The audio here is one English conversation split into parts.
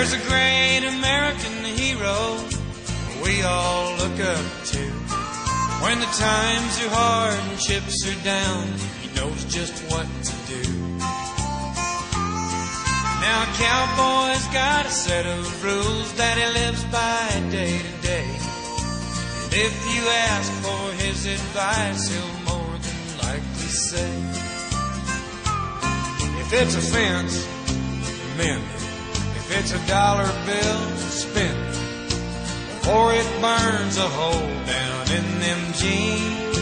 There's a great American hero we all look up to. When the times are hard and chips are down, he knows just what to do. Now, a cowboy's got a set of rules that he lives by day to day. And if you ask for his advice, he'll more than likely say, If it's a fence, mend it. If it's a dollar bill, spend it. Before it burns a hole down in them jeans.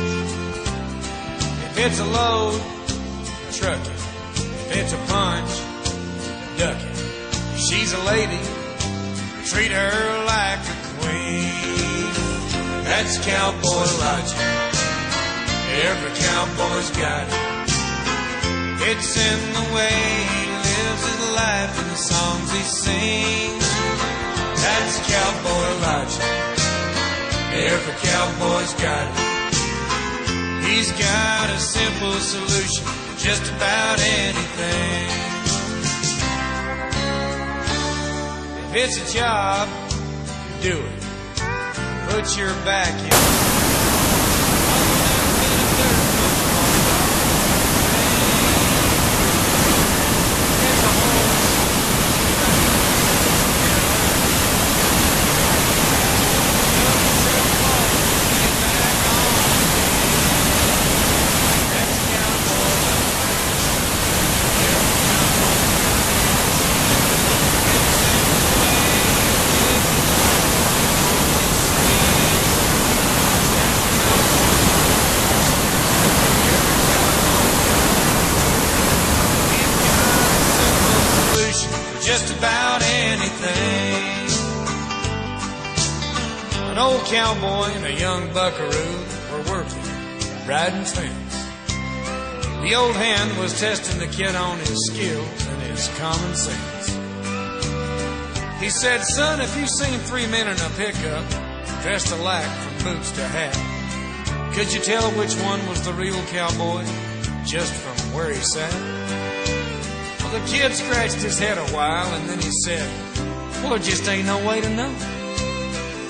If it's a load, truck it. If it's a punch, duck it. If she's a lady, treat her like a queen. That's cowboy logic. Every cowboy's got it. It's in the way he lives his life the songs he sings. That's cowboy logic. Every cowboy's got it. He's got a simple solution for just about anything. If it's a job, do it. Put your back in. An old cowboy and a young buckaroo were working, riding fence. The old hand was testing the kid on his skills and his common sense. He said, Son, if you've seen three men in a pickup, dressed alike from boots to hat, could you tell which one was the real cowboy just from where he sat? Well, the kid scratched his head a while and then he said, Well, there just ain't no way to know.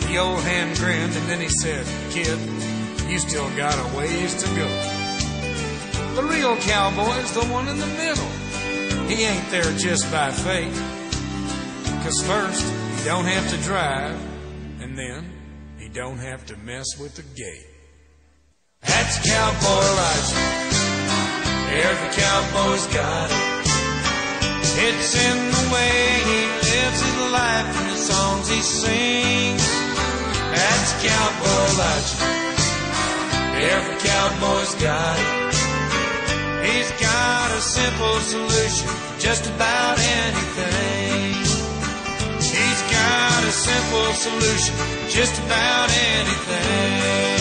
The old hand grinned and then he said, Kid, you still got a ways to go. The real cowboy's the one in the middle. He ain't there just by fate. Cause first, he don't have to drive, and then he don't have to mess with the gate. That's cowboy logic. Every cowboy's got it. It's in the way he lives his life and the songs he sings. That's cowboy logic. Every cowboy's got it. He's got a simple solution for just about anything. He's got a simple solution for just about anything.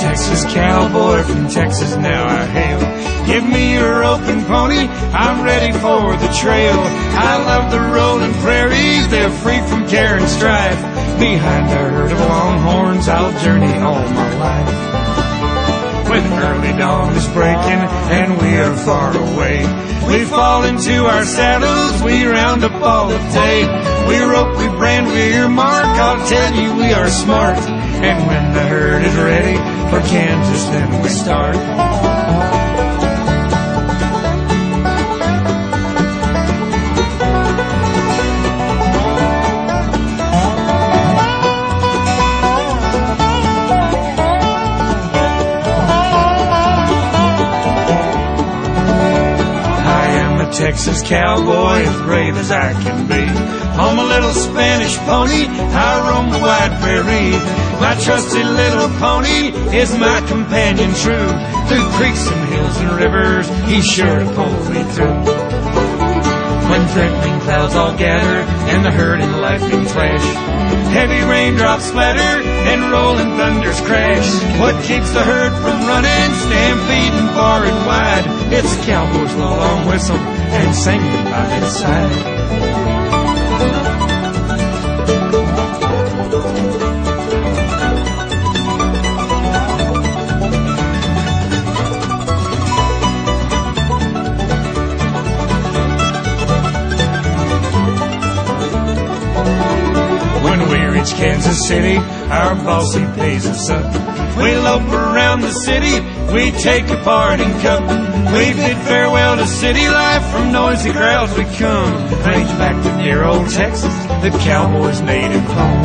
Texas cowboy from Texas, now I hail. Give me your open pony, I'm ready for the trail. I love the rolling prairies, they're free from care and strife. Behind a herd of longhorns, I'll journey all my life. When early dawn is breaking and we are far away, we fall into our saddles, we round up all the day. We rope, we brand, we earmark, I'll tell you we are smart. And when the herd is ready Kansas, then we start. I am a Texas cowboy, as brave as I can be. On my little Spanish pony, I roam the wide prairie. My trusty little pony is my companion true. Through creeks and hills and rivers, he's sure to pull me through. when threatening clouds all gather and the herd and lightning flash. Heavy raindrops splatter and rolling thunders crash. What keeps the herd from running, stampeding far and wide? It's the cowboy's long whistle and singing by his side. Kansas City, our boss he pays us up. We lope around the city, we take a parting cup. We bid farewell to city life, from noisy crowds we come. Range back to dear old Texas, the cowboy's native home.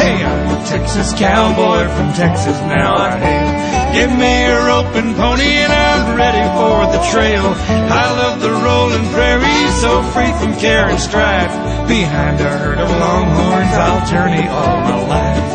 Hey, I'm a Texas cowboy from Texas, now I. Give me a rope and pony and I'm ready for the trail. I love the rolling prairies, so free from care and strife. Behind a herd of longhorns, I'll journey all my life.